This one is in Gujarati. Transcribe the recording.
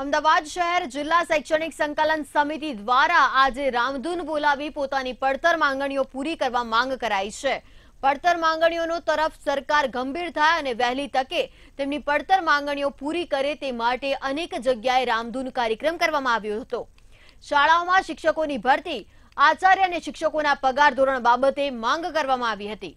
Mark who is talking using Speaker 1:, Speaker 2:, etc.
Speaker 1: અમદાવાદ શહેર જિલ્લા શૈક્ષણિક સંકલન સમિતિ દ્વારા આજે રામધૂન બોલાવી પોતાની પડતર માંગણીઓ પૂરી કરવા માંગ કરાઈ છે. પડતર માંગણીઓનો તરફ સરકાર ગંભીર થાય અને વહેલી તકે તેમની પડતર માંગણીઓ પૂરી કરે તે માટે અનેક જગ્યાએ રામધૂન કાર્યક્રમ કરવામાં આવ્યો હતો. શાળાઓમાં શિક્ષકોની ભરતી, આચાર્ય અને શિક્ષકોના પગાર ધોરણ બાબતે માંગ કરવામાં આવી હતી.